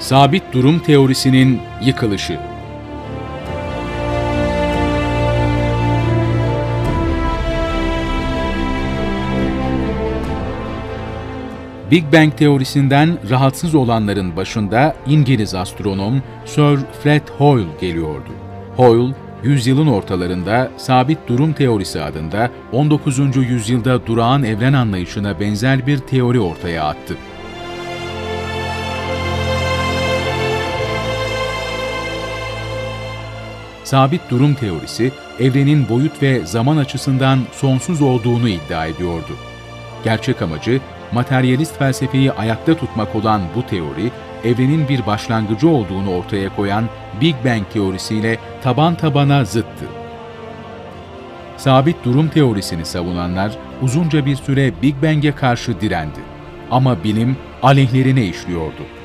Sabit durum teorisinin yıkılışı. Big Bang teorisinden rahatsız olanların başında İngiliz astronom Sir Fred Hoyle geliyordu. Hoyle, yüzyılın ortalarında sabit durum teorisi adında 19. yüzyılda durağan evren anlayışına benzer bir teori ortaya attı. Sabit durum teorisi, evrenin boyut ve zaman açısından sonsuz olduğunu iddia ediyordu. Gerçek amacı, materyalist felsefeyi ayakta tutmak olan bu teori, evrenin bir başlangıcı olduğunu ortaya koyan Big Bang teorisiyle taban tabana zıttı. Sabit durum teorisini savunanlar uzunca bir süre Big Bang'e karşı direndi. Ama bilim aleyhlerine işliyordu.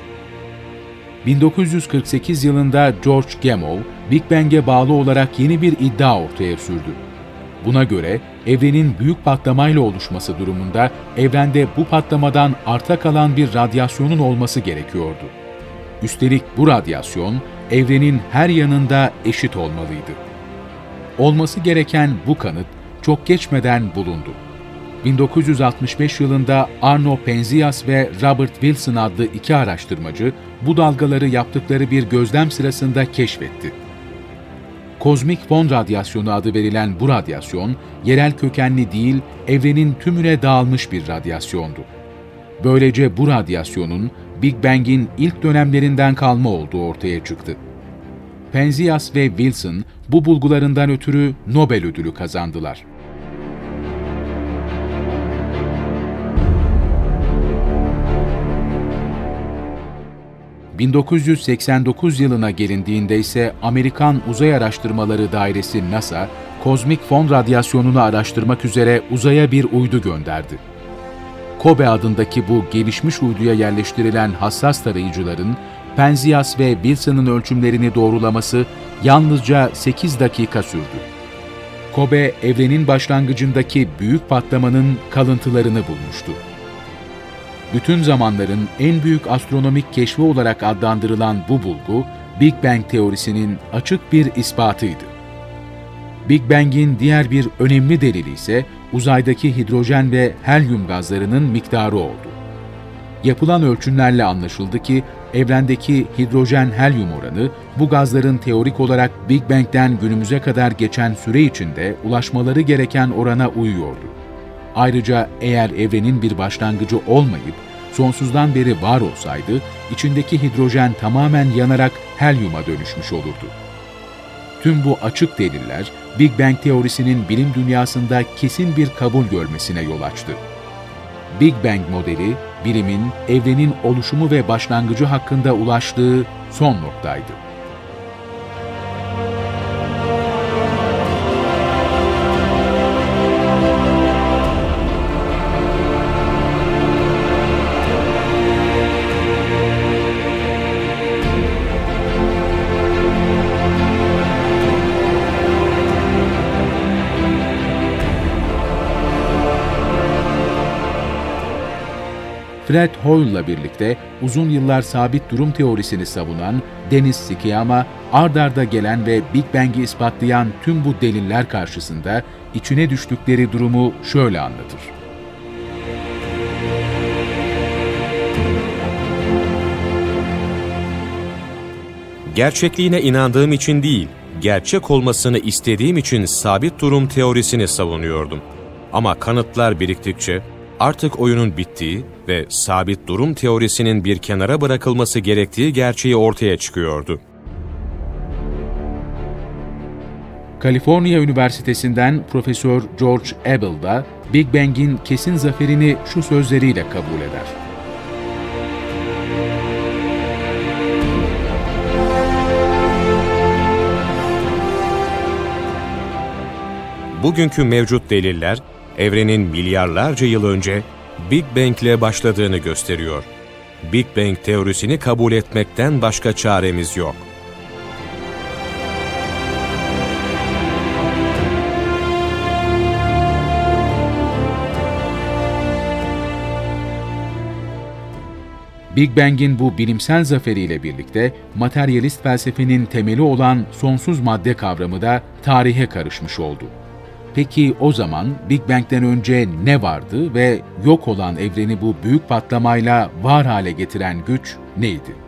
1948 yılında George Gamow, Big Bang'e bağlı olarak yeni bir iddia ortaya sürdü. Buna göre evrenin büyük patlamayla oluşması durumunda evrende bu patlamadan arta kalan bir radyasyonun olması gerekiyordu. Üstelik bu radyasyon evrenin her yanında eşit olmalıydı. Olması gereken bu kanıt çok geçmeden bulundu. 1965 yılında Arno Penzias ve Robert Wilson adlı iki araştırmacı bu dalgaları yaptıkları bir gözlem sırasında keşfetti. Kozmik fon radyasyonu adı verilen bu radyasyon, yerel kökenli değil, evrenin tümüne dağılmış bir radyasyondu. Böylece bu radyasyonun Big Bang'in ilk dönemlerinden kalma olduğu ortaya çıktı. Penzias ve Wilson bu bulgularından ötürü Nobel ödülü kazandılar. 1989 yılına gelindiğinde ise Amerikan Uzay Araştırmaları Dairesi NASA, kozmik fon radyasyonunu araştırmak üzere uzaya bir uydu gönderdi. Kobe adındaki bu gelişmiş uyduya yerleştirilen hassas tarayıcıların Penzias ve Wilson'ın ölçümlerini doğrulaması yalnızca 8 dakika sürdü. Kobe, evrenin başlangıcındaki büyük patlamanın kalıntılarını bulmuştu bütün zamanların en büyük astronomik keşfi olarak adlandırılan bu bulgu, Big Bang teorisinin açık bir ispatıydı. Big Bang'in diğer bir önemli delili ise uzaydaki hidrojen ve helyum gazlarının miktarı oldu. Yapılan ölçümlerle anlaşıldı ki evrendeki hidrojen-helyum oranı bu gazların teorik olarak Big Bang'den günümüze kadar geçen süre içinde ulaşmaları gereken orana uyuyordu. Ayrıca eğer evrenin bir başlangıcı olmayıp sonsuzdan beri var olsaydı, içindeki hidrojen tamamen yanarak helyuma dönüşmüş olurdu. Tüm bu açık deliller, Big Bang teorisinin bilim dünyasında kesin bir kabul görmesine yol açtı. Big Bang modeli, bilimin, evrenin oluşumu ve başlangıcı hakkında ulaştığı son noktaydı. Fred Hoyle'la birlikte uzun yıllar sabit durum teorisini savunan Dennis Sikiyama, ardarda gelen ve Big Bang'i ispatlayan tüm bu deliller karşısında içine düştükleri durumu şöyle anlatır. Gerçekliğine inandığım için değil, gerçek olmasını istediğim için sabit durum teorisini savunuyordum. Ama kanıtlar biriktikçe artık oyunun bittiği ve sabit durum teorisinin bir kenara bırakılması gerektiği gerçeği ortaya çıkıyordu. Kaliforniya Üniversitesi'nden Profesör George Abel da Big Bang'in kesin zaferini şu sözleriyle kabul eder. Bugünkü mevcut deliller, evrenin milyarlarca yıl önce Big Bang ile başladığını gösteriyor. Big Bang teorisini kabul etmekten başka çaremiz yok. Big Bang'in bu bilimsel zaferiyle birlikte materyalist felsefenin temeli olan sonsuz madde kavramı da tarihe karışmış oldu. Peki o zaman Big Bang'den önce ne vardı ve yok olan evreni bu büyük patlamayla var hale getiren güç neydi?